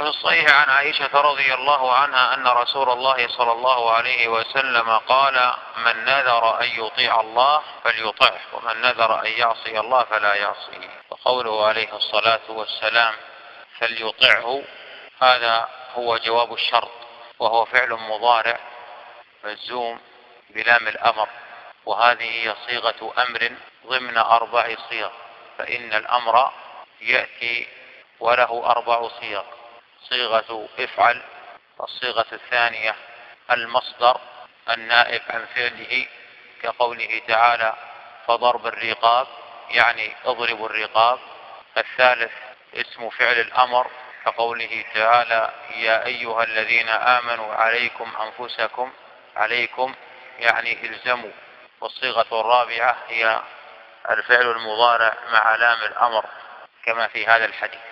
وفي الصحيح عن عائشة رضي الله عنها أن رسول الله صلى الله عليه وسلم قال من نذر أن يطيع الله فليطعه ومن نذر أن يعصي الله فلا يعصيه. وقوله عليه الصلاة والسلام فليطعه. هذا هو جواب الشرط وهو فعل مضارع مجزوم بلام الأمر وهذه هي صيغة أمر ضمن أربع صيغ فإن الأمر يأتي وله أربع صيغ. صيغة افعل والصيغة الثانية المصدر النائب عن فعله كقوله تعالى فضرب الرقاب يعني اضرب الرقاب. الثالث اسم فعل الأمر كقوله تعالى يا أيها الذين آمنوا عليكم أنفسكم عليكم يعني الزموا. والصيغة الرابعة هي الفعل المضارع مع لام الأمر كما في هذا الحديث.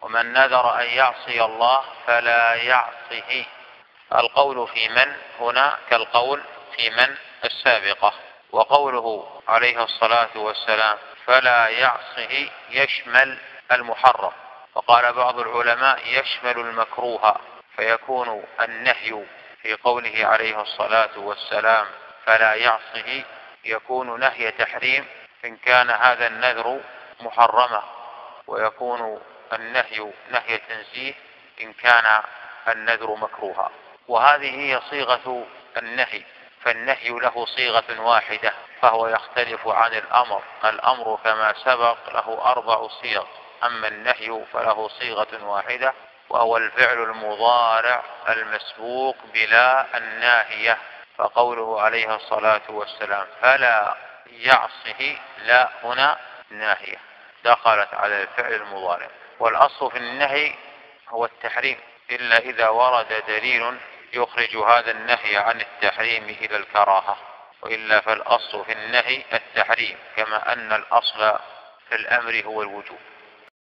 ومن نذر أن يعصي الله فلا يعصه. القول في من هنا؟ كالقول في من السابقة. وقوله عليه الصلاة والسلام فلا يعصه يشمل المحرم. وقال بعض العلماء يشمل المكروه فيكون النهي في قوله عليه الصلاة والسلام فلا يعصه يكون نهي تحريم إن كان هذا النذر محرما ويكون النهي نهي تنزيه إن كان النذر مكروها. وهذه هي صيغة النهي فالنهي له صيغة واحدة فهو يختلف عن الأمر. الأمر كما سبق له أربع صيغ أما النهي فله صيغة واحدة وهو الفعل المضارع المسبوق بلا الناهية فقوله عليه الصلاة والسلام فلا يعصه لا هنا ناهية دخلت على الفعل المضارع. والأصل في النهي هو التحريم إلا إذا ورد دليل يخرج هذا النهي عن التحريم إلى الكراهة. وإلا فالأصل في النهي التحريم كما أن الأصل في الأمر هو الوجوب.